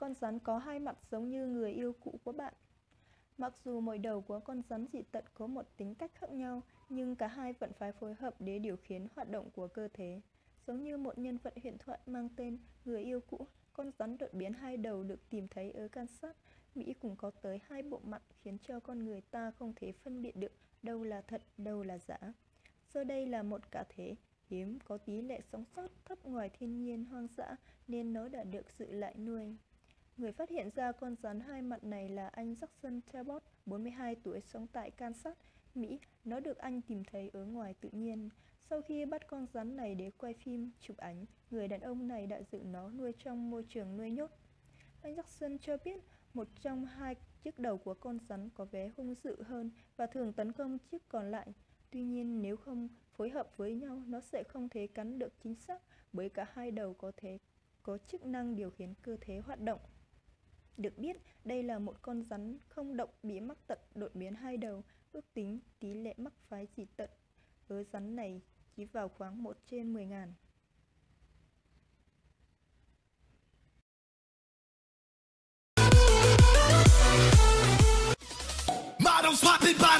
con rắn có hai mặt giống như người yêu cũ của bạn. Mặc dù mỗi đầu của con rắn dị tật có một tính cách khác nhau, nhưng cả hai vẫn phải phối hợp để điều khiển hoạt động của cơ thể. Giống như một nhân vật huyền thoại mang tên Người yêu cũ, con rắn đột biến hai đầu được tìm thấy ở Kansas, Mỹ cũng có tới hai bộ mặt khiến cho con người ta không thể phân biệt được đâu là thật, đâu là giả. Giờ đây là một cá thể hiếm có tỷ lệ sống sót thấp ngoài thiên nhiên hoang dã nên nó đã được giữ lại nuôi. Người phát hiện ra con rắn hai mặt này là anh Jackson Talbot, 42 tuổi, sống tại Kansas, Mỹ. Nó được anh tìm thấy ở ngoài tự nhiên. Sau khi bắt con rắn này để quay phim, chụp ảnh, người đàn ông này đã giữ nó nuôi trong môi trường nuôi nhốt. Anh Jackson cho biết một trong hai chiếc đầu của con rắn có vẻ hung dữ hơn và thường tấn công chiếc còn lại. Tuy nhiên nếu không phối hợp với nhau, nó sẽ không thể cắn được chính xác bởi cả hai đầu có thể có chức năng điều khiển cơ thể hoạt động. Được biết, đây là một con rắn không động bị mắc tật đột biến hai đầu, ước tính tỷ lệ mắc phái dị tật ở rắn này chỉ vào khoảng 1 trên 10 ngàn. Models popping bottles.